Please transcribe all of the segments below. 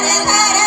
da,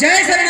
ಜಯ ಶರಣ